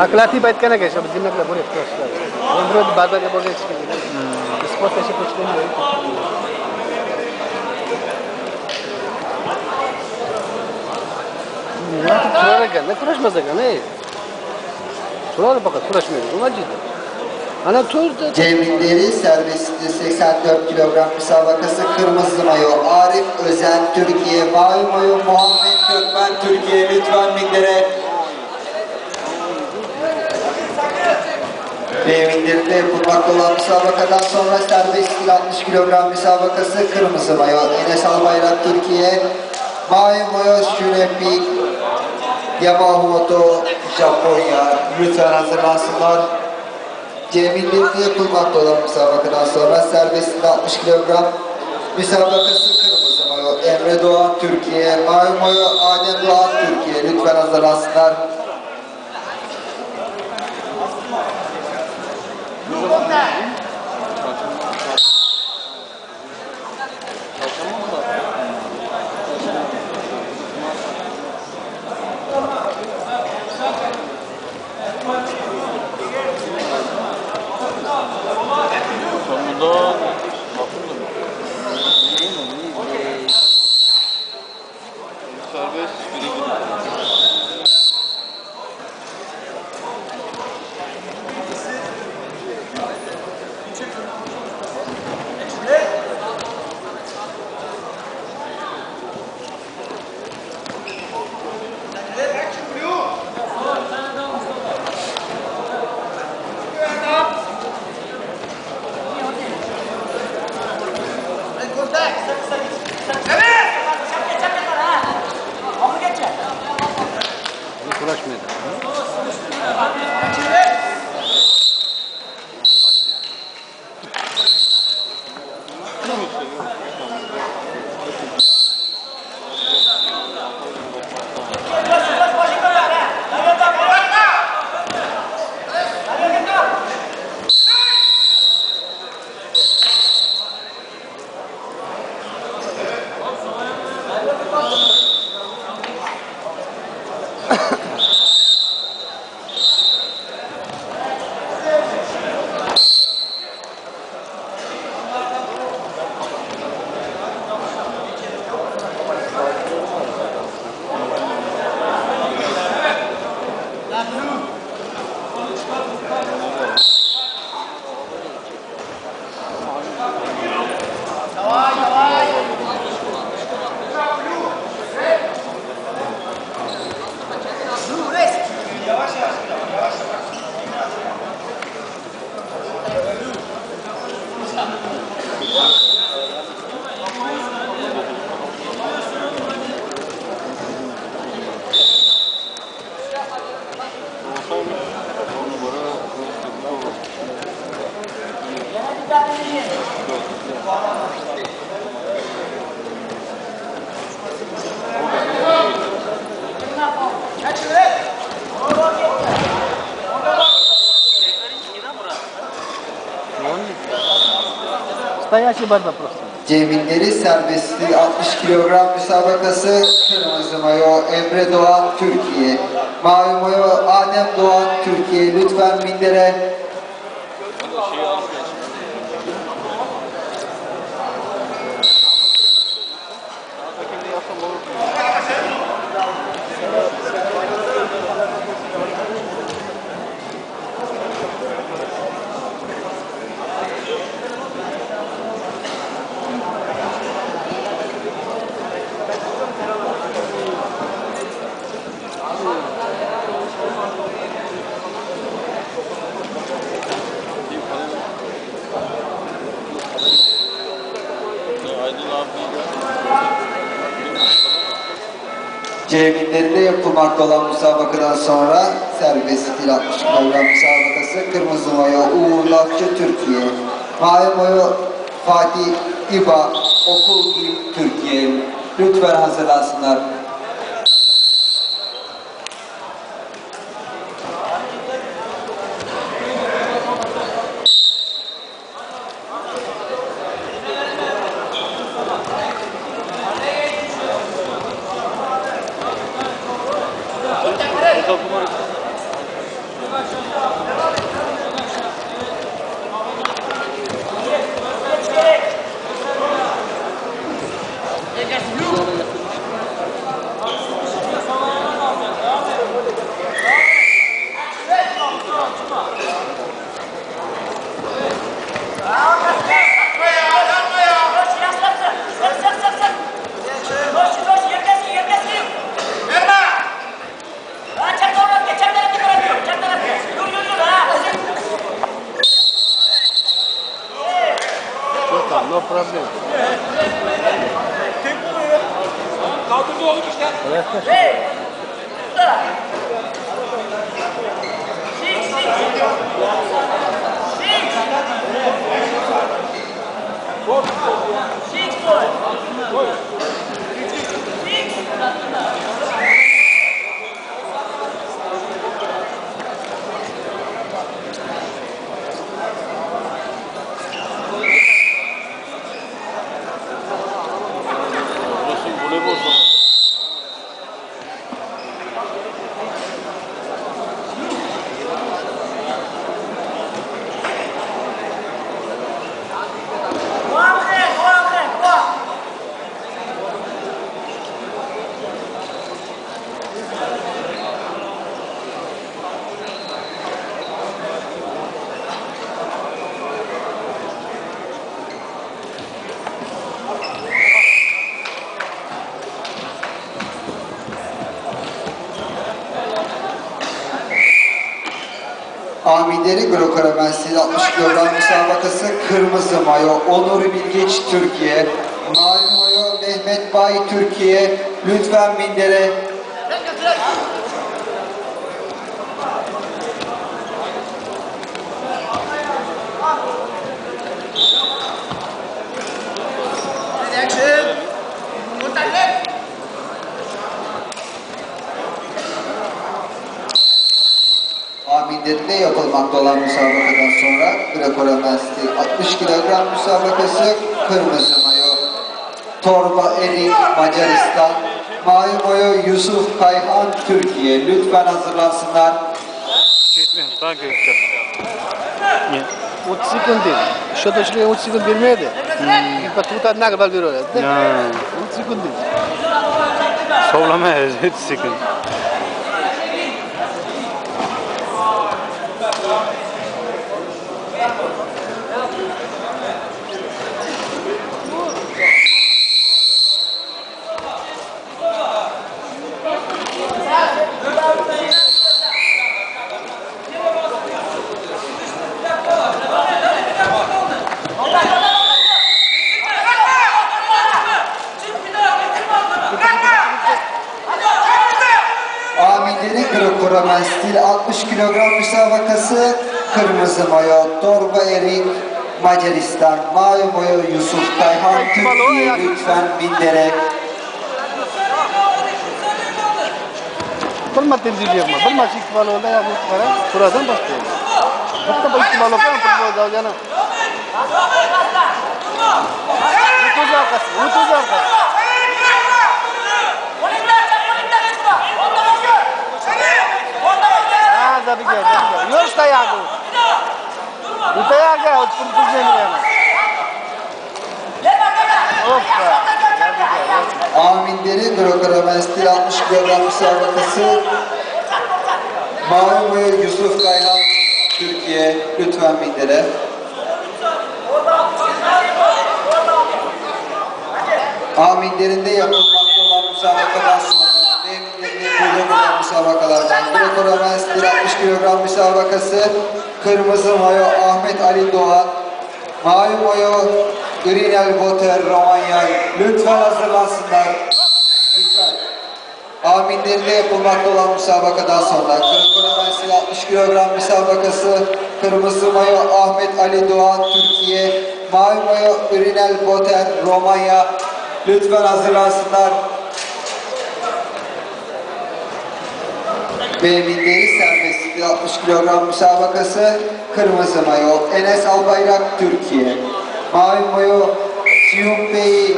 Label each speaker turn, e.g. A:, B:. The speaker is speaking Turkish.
A: Akhlaki bayt kana kesha bizimle bile buraya tutuşlar. Emre bir barbar gibi oraya çıkıyor. Spor taşı koçluğunu böyle. Ne turarak ne turaşmaz ne? Turarak bakar turaşmıyor. Ona ciddi. Ana tur da...
B: Cemil Deri serbestte 84 kilogram müsabakası kırmızı mayo. Arif Özen Türkiye, mavi mayo Muhammed Gökmen Türkiye lütfen miklere ve minderinde yapılmakta olan müsabakadan sonra serbest stil 60 kilogram müsabakası kırmızı mayo Enes Albayrak Türkiye mavi mayo Şünepi Yamamoto Japonya lütfen hazırlansınlar. Cemil'de yapılmakta olan müsabakadan sonra serbest 60 kilogram müsabakası kırmızı mayo Emre Doğan Türkiye, mavi mayo Adem Doğan Türkiye. Lütfen hazırlansınlar.
C: contar. Agora?
A: Kayaşı barba profesör.
B: Cemilleri serbestliği 60 kilogram müsabakası kırmızı mayo Emre Doğan Türkiye. Mavi mayo Adem Doğan Türkiye. Lütfen mindere.
C: Şey
B: Cemillerinde yapılmakta olan müsabakadan sonra serbest stil 60 kilogram müsabakası kırmızı mayo Uğur Lafçı Türkiye. Mavi mayo Fatih İba Okul Türkiye. Lütfen hazırlansınlar.
C: oh come on.
A: tá, no problem.
D: Tem que. Calma
C: do morro dos. Ei! Sim, sim, sim. Sim!
B: Amideri Grokoramen Stil 60 kilogram müsabakası Kırmızı Mayo. Onur Bilgeç Türkiye. Mavi Mayo Mehmet Bay Türkiye. Lütfen Minder'e Aminlerinde yapılmakta olan müsabakadan sonra Greco-Romen stil 60 kilogram müsabakası Kırmızı Mayo Torba Eri Macaristan Mavi Mayo Yusuf Kayhan Türkiye Lütfen hazırlansınlar.
C: Ketme, так и все. Нет.
A: 30 sekundi. Shotochiga 30 sekund bermaydi. Hmm. Тут одна g'alba beraveradi.
C: Ha.
A: 30 sekundi.
C: Sovlamayız 3 sekund.
B: Stil 60 kilogram müsabakası Kırmızı Mayo Torba Eri Macaristan Mavi Mayo Yusuf Kayhan Türkiye Lütfen Minder'e
A: Bir marta indirganman. Bir marta ikki balonda ham qarang, turadan boshlaydi. Bitta bir ikki balon ham futbol. O'tuz orqasi, o'tuz orqasi. Ha,
B: Aminleri Greco-Romen stil 60 kilogram müsabakası Mavi Mayo Yusuf Kayhan Türkiye lütfen mindere. Aminlerinde yapılmakta olan müsabakadan sonra Demirlerinde burada olan müsabakalardan. Greco-Romen stil 60 kilogram müsabakası. Kırmızı Mayo Ahmet Ali Doğan. Mavi Mayo Grinel Boter Romanya. Lütfen hazırlansınlar. Lütfen. Aminlerinde yapılmakta olan müsabakadan sonra. Greco-Romen stil 60 kilogram müsabakası. Kırmızı Mayo Ahmet Ali Doğan Türkiye. Mavi Mayo Grinel Boter Romanya. Lütfen hazırlansınlar. Ve minderi serbestlikte 60 kilogram müsabakası. Kırmızı Mayo Enes Albayrak Türkiye. Mavi Mayo Siyum Bey